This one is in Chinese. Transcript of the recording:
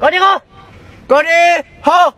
高点好，高点好。